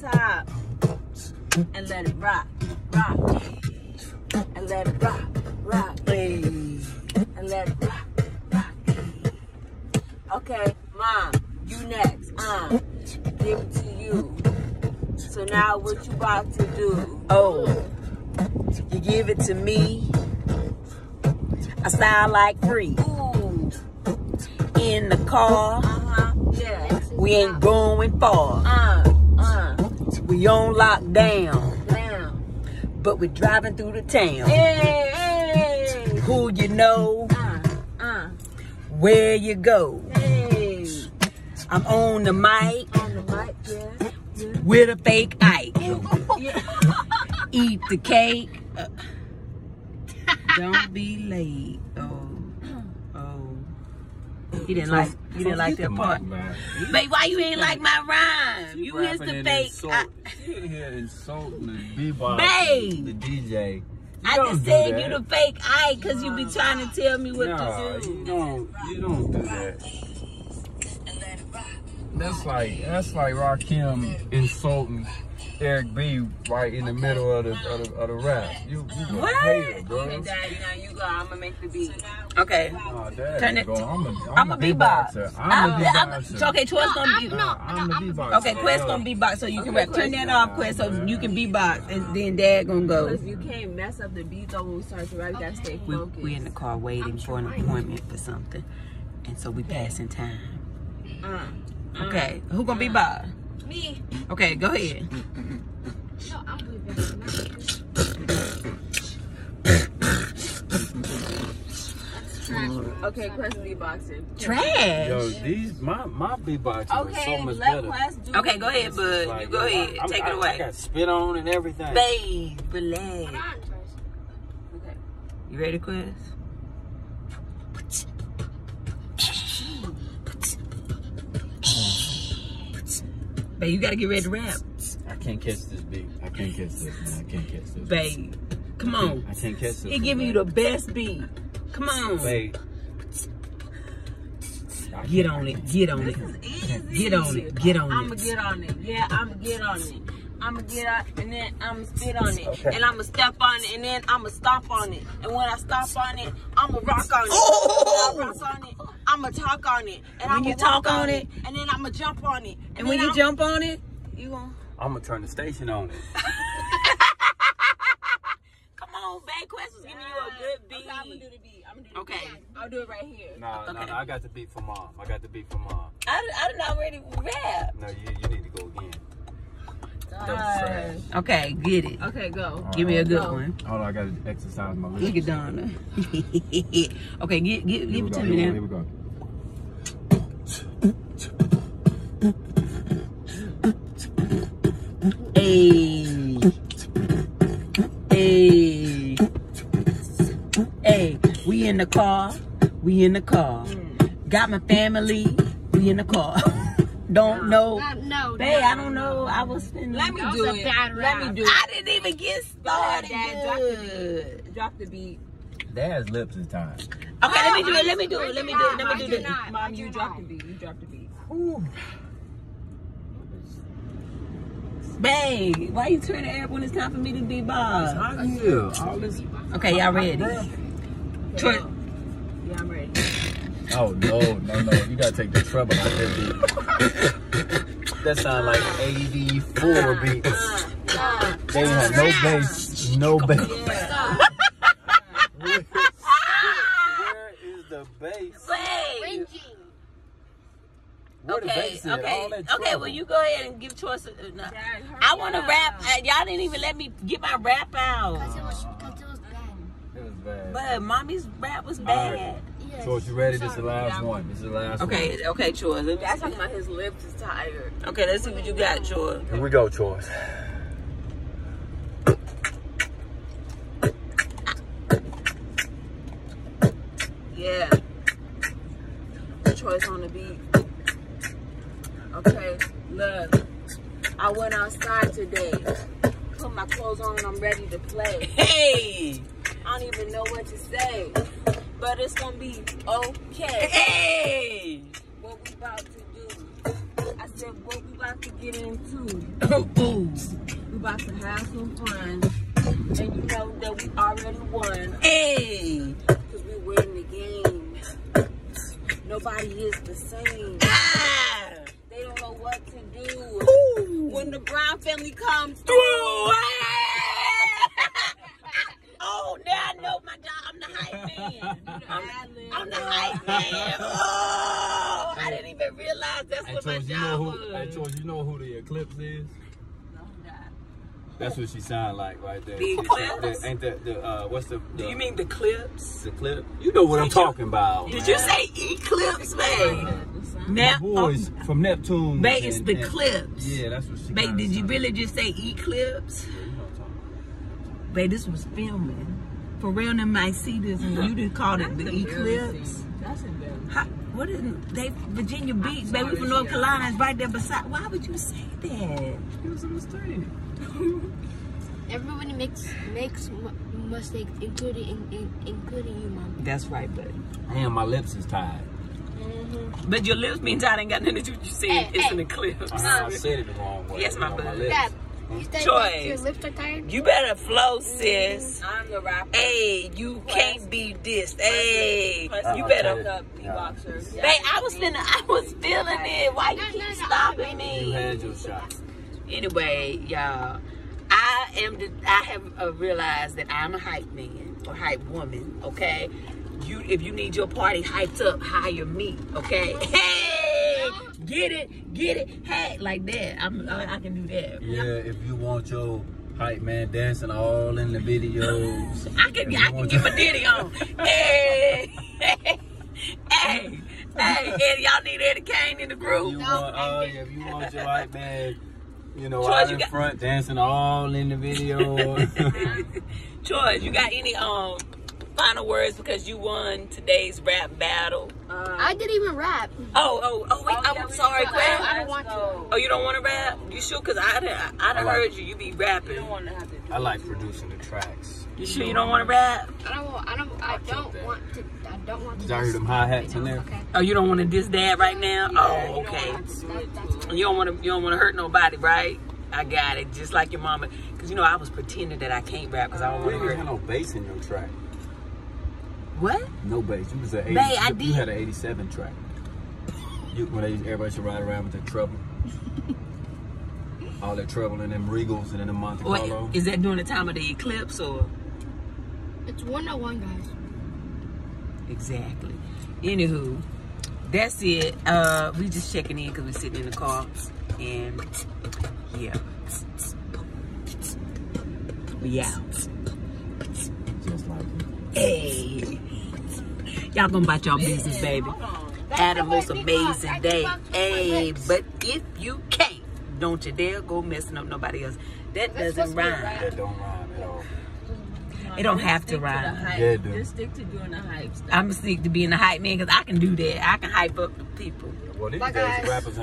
top and let it rock, rock, and let it rock, rock, and let it rock, rock. Okay, mom, you next. Uh, give it to you. So now what you about to do? Oh, you give it to me. I sound like free Ooh, in the car. uh-huh, yeah. We ain't going far. Uh, uh, We on lockdown, down. but we're driving through the town. Hey, hey. Who you know, Uh, uh, where you go. hey. I'm on the mic On the mic, yeah. yeah. with a fake Ike. yeah. Eat the cake. Uh, don't be late. He didn't like. You didn't like that part. Babe, why you ain't like my rhyme? You is the fake. I, She in here insulting the bebop, Babe. the DJ. I don't just said that. you the fake Ike because you be trying to tell me what no, to you do. don't. You don't do that. That's like that's like Rakim insulting Eric B right in the middle of the of the, of the rap. You you a What? hater, bro. Okay, Daddy, now you go. I'm gonna make the beat. Okay. Oh, Dad, Turn it- go. I'm a, I'm I'm a a beatboxer. I'm a I'm, beatboxer. Okay, Quest gonna be. Nah, I'm a beatboxer. Okay, Quest gonna beatbox so you can Okay, rap. Turn that off, Quest, so you can beatbox, and then Dad gonna go. Because you can't mess up the beat though when we start to rap. You gotta stay We, focused. we in the car waiting for an appointment for something, and so we passing time. Uh, Okay, who gonna beatbox? Me. Okay, go ahead. No, I'm doing better. okay, Quest beatboxing. Trash. Yo, these my my beatboxing was Okay, so much let better. Quest do Okay, go ahead, bud. You go yo, ahead. I'm- Take I, it I away. got spit on and everything. Babe, relax. On first. Okay. You ready, Quest? Babe, you gotta get ready to rap. I can't catch this beat. I can't catch this. Man. I can't catch this. Babe, come on. I can't catch this. He giving you the best beat. Come on. Babe. Get on it. Get on it. Get on it. Get on I'ma it. get on it. Yeah, I'ma get on it. I'ma get out and then I'ma spit on it. Okay. And I'ma step on it and then I'ma stomp on it. And when I stomp on it, I'ma rock on it. Oh! When I rock on it, I'ma talk on it. And When I'ma you talk on it- and then I'ma jump on it. And when you I'm- jump on it, you gon' I'm gonna turn the station on it. come on, babe. Quest was giving you a good Okay, I'ma do the beat. I'ma do the okay. beat. I'll do it right here. No, no, Okay. no. I got the beat for mom. I got the beat for mom. I, done- I done already rap. No, you you need to go again. That was Alright. trash. Okay, get it. Okay, go. Give me a good Go. one. Hold on, I gotta exercise my lips. Look at Donna. okay, get, get, give we it go, to here me we now. go, Hey. Hey. Hey, we in the car. We in the car. Mm. Got my family. We in the car. don't know. Uh, no. Babe, I don't know. I was finna. Let me do it. bad Let me do it. I didn't even get started. Dad, drop the beat. Drop the beat. Dad's lips is tired. Okay, let me do it. Let me do it. Let me do it. Let me do did this. not. Mom, you drop the beat. You drop the beat. Babe, why you turn the air when it's time for me to be boss? Not you. All this. Okay, y'all ready? Troy, Yeah, I'm ready. Oh no, no, no! You gotta take the trouble out of that beat. that sound like '84 beats. They ain't have no bass, no bass. Where, where is the bass? babe. Ringing. Where the Okay, bass at? okay, okay. trouble. Well, you go ahead and give Choyce. No. Dad, I want to up. rap. Uh, y'all didn't even let me get my rap Because out. it was, because it was bad. It was bad. But mommy's rap was All bad. Right. Yes. So, you ready? This is the last Yeah. one. This is the last one. Okay, okay, Troy. Let me Dad's talking about his lips is tired. Okay, let's see what you got, Troy. one. Here we go, Choyce. Yeah. Choyce on the beat. Okay, look. I went outside today. Put my clothes on and I'm ready to play. Hey, I don't even know what to say. But it's gonna be okay. hey. What we about to do? I said, what we about to get into. Ooh. We about to have some fun. And you know that we already won. Hey. Because we win the game. Nobody is the same. Ah. They don't know what to do. Ooh. When the Brown family comes Through. through. oh, now I know my job. I'm the hype man. I'm, the hype man. Oh, I didn't even realize that's what my George, you know job who? Hey, was. George, you know who the Eclipse is? That's what she sound like right there. The She- she- Eclipse? the- ain't that the uh? What's the? Do you mean the clips? the clip? You know what I'm you- talking about. Did man. you say eclipse, babe? Now, My boys from Neptune? babe, it's the and- clips. Yeah, that's what she. Babe, did you really like. just say eclipse? Yeah, you know what I'm talking Babe, this was filming. For real, them might see this, and you just called it the eclipse. That's embarrassing. How, what is they Virginia Beach, baby? From North Carolina, is right there beside. Why would you say that? It was a mistake. Everybody makes makes mistakes, including in, in, including you, mom. That's right, buddy. Damn, my lips is tied. Mm-hmm. But your lips being tied ain't got nothing to do with you said. Hey, it's hey. an eclipse. I, I said it the wrong way. Yes, my on bad. lips. Dad, you said Choyce. your lips are tired. You better flow, sis. I'm the rapper. Hey, you can't be dissed. Hey, Plus, you better. Ted. Up, boxers. Babe, I was finna, I was feeling it. Why you No, keep no, no, stopping You me? had your shot. Anyway, y'all, I am. The, I have uh, realized that I'm a hype man or hype woman. Okay, you if you need your party hyped up, hire me. Okay, hey, get it, get it, hey, like that. I'm. I, I can do that. Yeah, if you want your hype man dancing all in the videos. I can. I can get your- my ditty on. hey, hey, hey, hey, Eddie, y'all need Eddie Kane in the group. You want, uh, yeah, if you want your hype man, you know, George, out in got- front dancing all in the video. George, you got any um final words because you won today's rap battle? I didn't even rap. Oh, oh, oh, wait, oh, yeah, I'm we sorry, got- Quinn. I don't want to. Oh, you don't want to rap? You sure? Cause I done, I, I done like- heard you. You be You rapping. don't want to have to do I like producing the tracks. You sure you don't want to rap? I don't. want- I don't. I I'll don't want to. I don't want to. Did y'all hear them hi-hats in there? Okay. Oh, you don't oh, want to diss dad right now? Oh, okay. That's, that, that's fine. You don't want to. You don't want to hurt nobody, right? I got it. Just like your mama. Cause you know I was pretending that I can't rap because I don't want to didn't hurt. have no bass in your track. What? No bass. You was an 80, Bae, I you, did. you had an 87 track. You, when they, everybody should ride around with their treble. All that treble and them Regals and then the Monte What, Carlo. is that during the time of the eclipse or? It's one on one, guys. Exactly. Anywho, that's it. Uh, we just checking in because we're sitting in the car, and yeah, we out. Just like Hey, y'all gonna bite y'all business, baby. Had a most amazing day. Hey, but if you can't, don't you dare go messing up nobody else. That doesn't supposed to be rhyme. rap. that don't rhyme at all. It don't have to rhyme. hype. Yeah, it do. Just stick to doing the hype stuff. I'm gonna stick to being a hype man because I can do that. I can hype up the people. Well, these Bye, guys. rappers